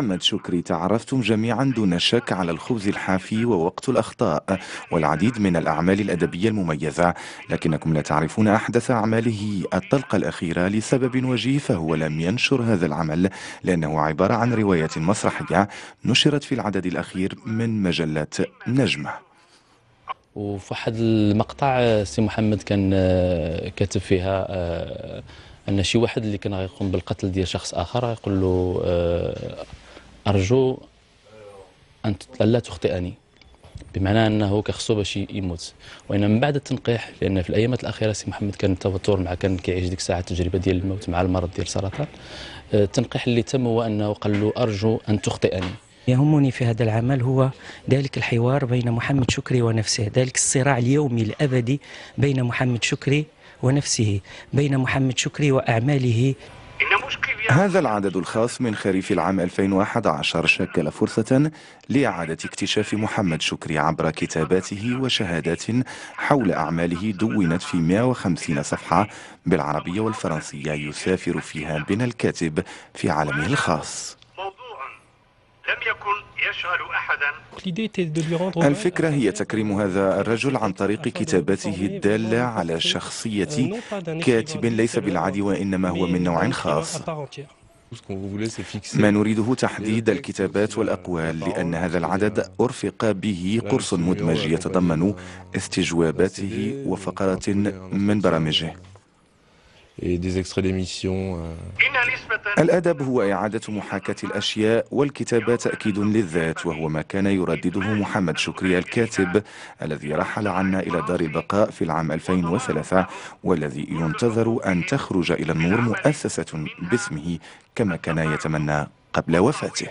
محمد شكري تعرفتم جميعا دون شك على الخبز الحافي ووقت الأخطاء والعديد من الأعمال الأدبية المميزة لكنكم لا تعرفون أحدث أعماله. الطلقة الأخيرة لسبب وجيه فهو لم ينشر هذا العمل لأنه عبارة عن رواية مسرحية نشرت في العدد الأخير من مجلة نجمة. وفي واحد المقطع سي محمد كان آه، كاتب فيها آه، أن شي واحد اللي كان غيقوم بالقتل ديال شخص آخر يقول له آه، أرجو أن لا تخطئني. بمعنى أنه كخصو باش يموت. وان من بعد التنقيح لأن في الايامات الأخيرة سي محمد كان التوتر مع كان كيعيش ديك الساعة تجربه ديال الموت مع المرض ديال السرطان التنقيح اللي تم هو أنه قال له أرجو أن تخطئني. يهمني في هذا العمل هو ذلك الحوار بين محمد شكري ونفسه. ذلك الصراع اليومي الأبدي بين محمد شكري ونفسه بين محمد شكري وأعماله. هذا العدد الخاص من خريف العام 2011 شكل فرصة لإعادة اكتشاف محمد شكري عبر كتاباته وشهادات حول أعماله دونت في 150 صفحة بالعربية والفرنسية يسافر فيها بنا الكاتب في عالمه الخاص. لم يكن يشغل أحدا. الفكرة هي تكريم هذا الرجل عن طريق كتاباته الدالة على شخصية كاتب ليس بالعادي وإنما هو من نوع خاص. ما نريده تحديد الكتابات والأقوال لأن هذا العدد أرفق به قرص مدمج يتضمن استجواباته وفقرات من برامجه. الأدب هو إعادة محاكاة الأشياء والكتابة تأكيد للذات وهو ما كان يردده محمد شكري الكاتب الذي رحل عنا إلى دار البقاء في العام 2003 والذي ينتظر أن تخرج إلى النور مؤسسة باسمه كما كان يتمنى قبل وفاته.